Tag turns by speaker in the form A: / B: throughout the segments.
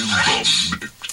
A: the mix.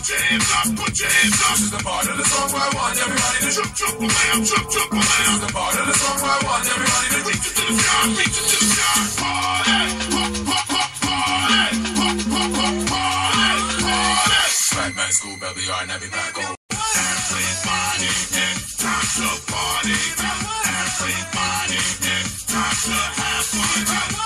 B: Put your hands up, put your hands up. This is the part of the song where I want everybody to jump, jump around, jump, jump around. This is the part of the song where I want everybody to reach it to the sky, reach it to the sky. Party, pop, pop, pop, party, pop, pop, pop, party, party. Fat man, school, belly, art, and every back on. Everybody, it's time to party. Everybody, it's time to have fun.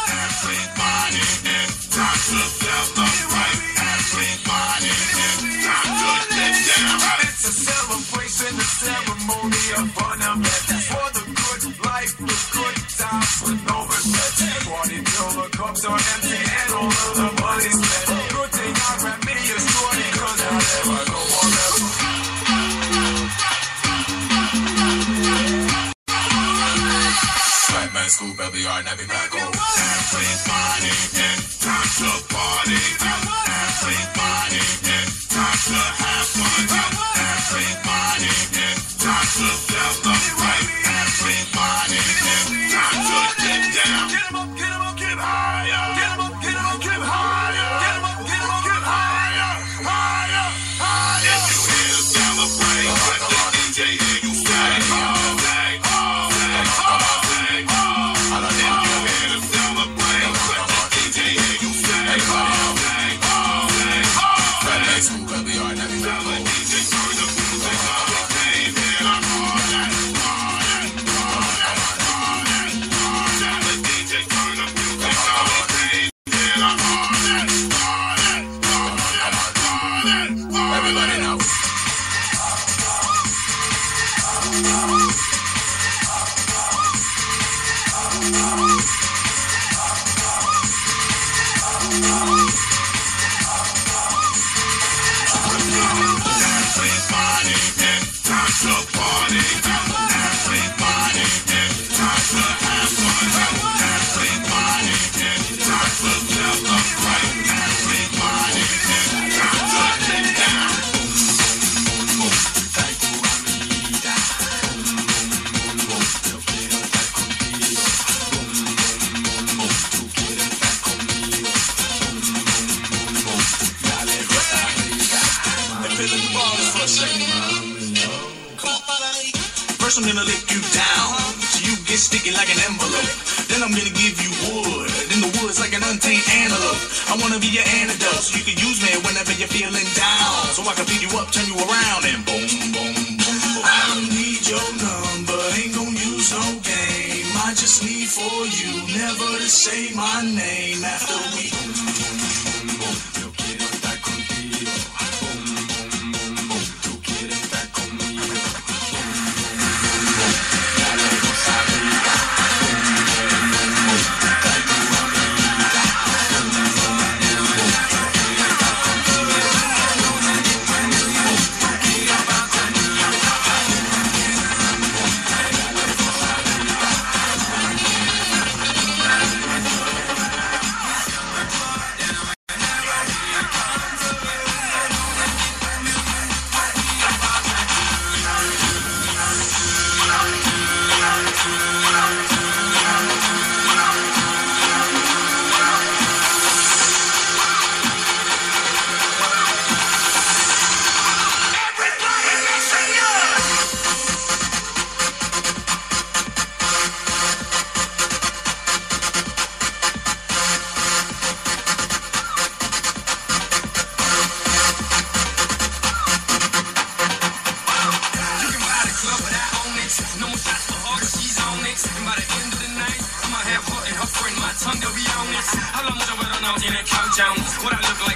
B: School, belly, every back. Everybody, time to party. Everybody, time to have fun. Everybody, time to. Everybody, time to get down. Up, get up, get higher.
C: Like an envelope. Then I'm gonna give you wood, then the wood's like an untamed antelope. I wanna be your antidote, so you can use me whenever you're feeling down. So I can pick you up, turn you around, and boom, boom, boom. boom. I don't need your number, ain't gon' use no game. I just need for you never to say my name after we.
D: How long would I wear on out in a countdown? What
A: I look like?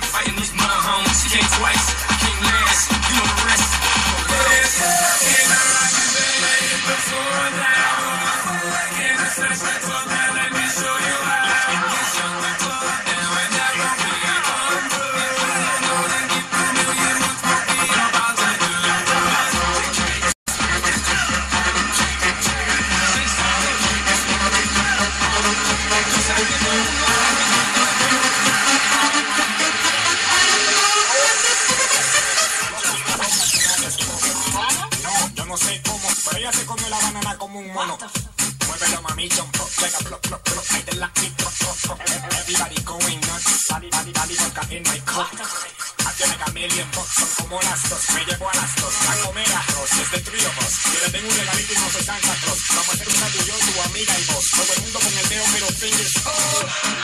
A: Amiga y vos. Todo el mundo con el dedo, pero fingers. Oh.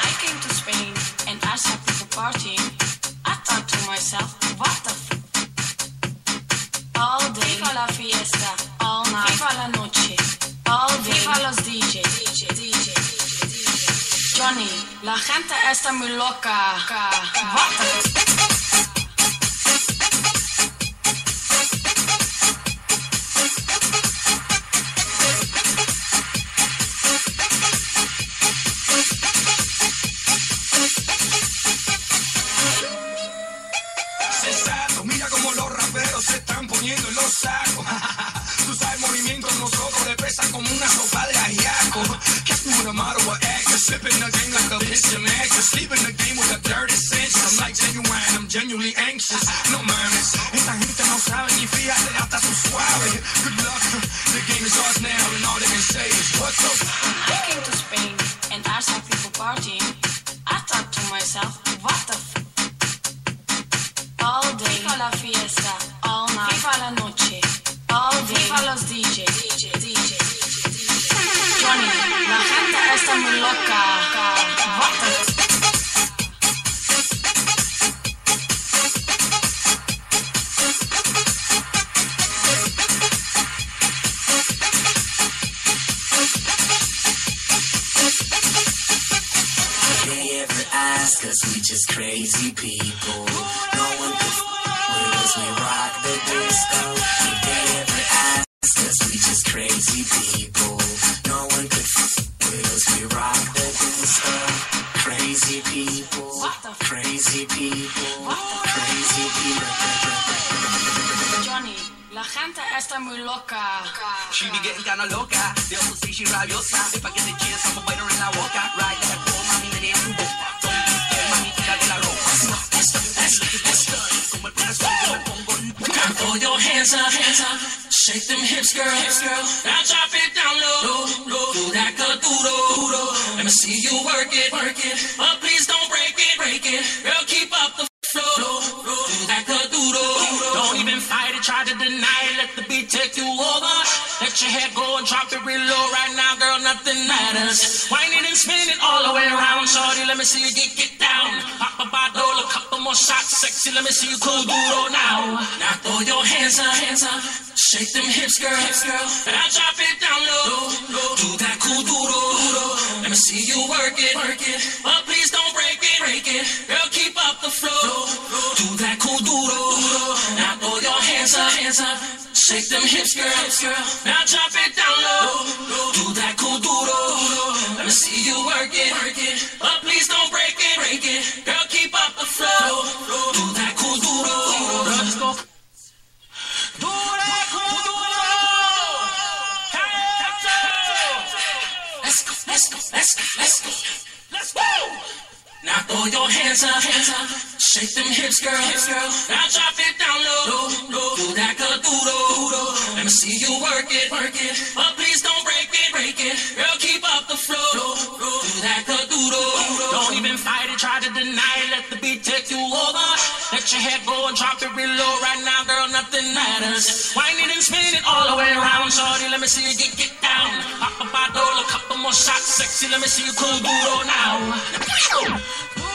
E: I came to Spain and I saw people partying. I thought to myself, what the f All day, viva la fiesta, all night, viva la noche, all day, viva los DJ, DJ, DJ, DJ. Johnny, la gente está muy loca. What the f
D: Good
F: just crazy people. No one could f- with us, we rock the disco. If they ever ask us, we just crazy people. No one could f- with us, we rock the disco. Crazy people, crazy people, crazy people.
E: Johnny, la gente está muy loca.
C: She be getting kinda loca. They also say she rabiosa. If I get the chance, I'ma bite her in la boca. Ride like a bull, mami, me de tu boca.
G: Throw your hands up, hands up. Shake them hips, girl. Hips, girl. Now drop it down low, low. Do that kuduro, duro. Let me see you work it, work it. But please don't break it, break it. Girl, keep up the flow. Do that kuduro, oh. Don't even fight it, try to deny it. Let the beat take you over. Let your head go drop it real low right now, girl. Nothing matters. Wind it and spin it all the way around, shorty. Let me see you get get down. Pop a bottle, a couple more shots, sexy. Let me see you kuduro now. Now throw your hands up, hands up. Shake them hips, girl, hips, girl. And I drop it down low, low. Do that kuduro. Let me see you work it, work it. But please Shake them hips, girl. Now drop it down low. Do that kuduro. Let me see you work it. But please don't break it, break it. Girl, keep up the flow. Do that kuduro. Let's go. Do that kuduro. Let's go, let's go, let's go, let's go. Let's go. Throw your hands up, hands up. Shake them hips, girl, hips, girl. Now drop it down low, low. Do that kuduro, Let me see you work it, work it. But please don't break it, break it. Girl, keep up the flow, Do that kuduro, Don't even fight it, try to deny it. Let the beat take you over. Let your head go and drop it real low right now, girl. Nothing matters. Wind it and spin it all the way around, shorty. Let me see you get get down. Pop a bottle, a couple Let me see you kuduro now.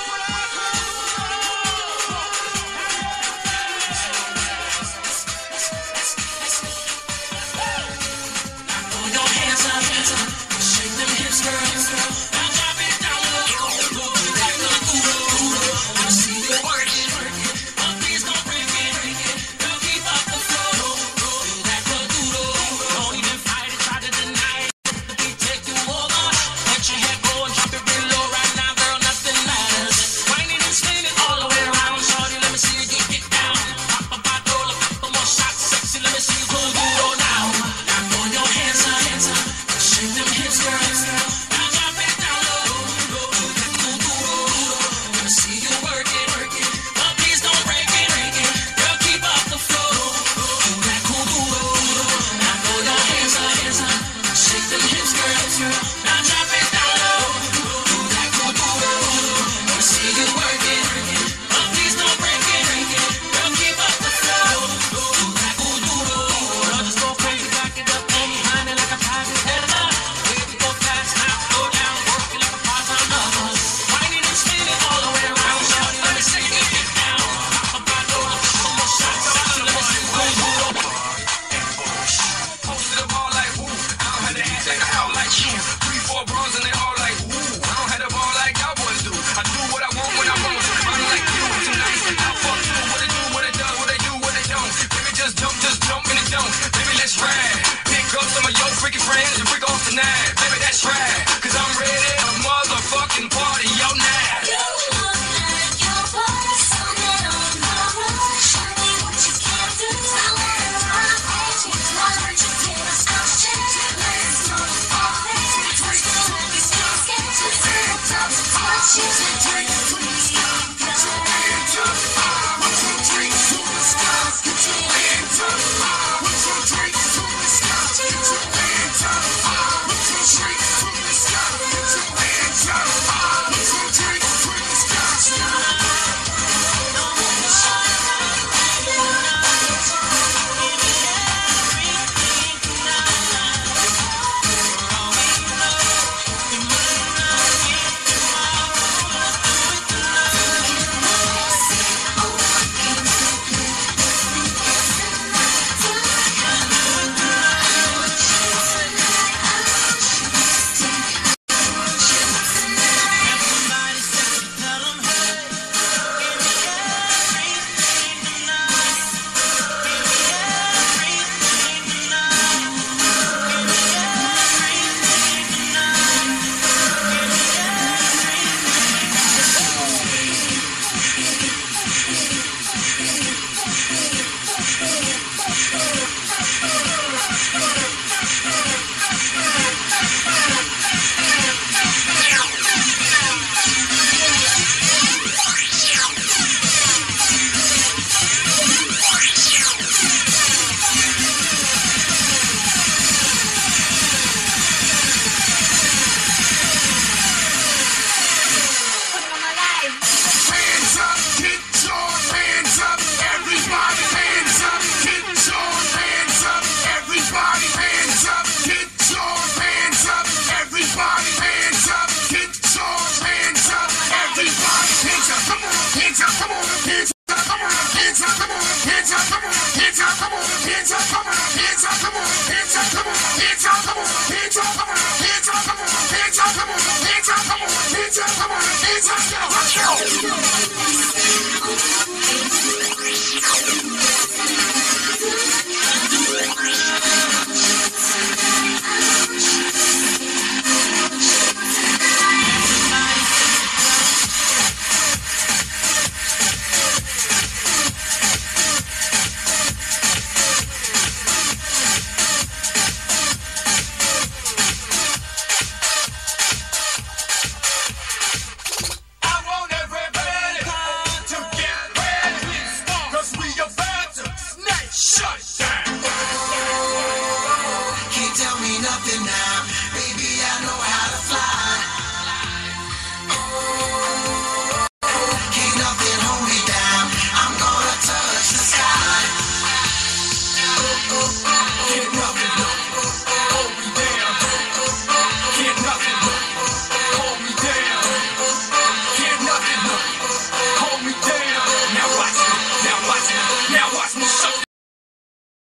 G: nothing now.